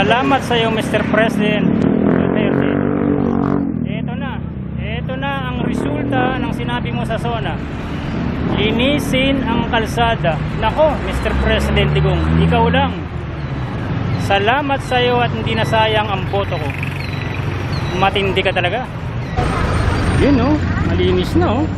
Salamat sa iyo, Mr. President Duterte. Ito na. Ito na ang resulta ng sinabi mo sa zona. Linisin ang kalsada. Nako, Mr. President Digong, ikaw lang. Salamat sa iyo at hindi nasayang ang boto ko. Matindi ka talaga. Yun oh, malinis na oh.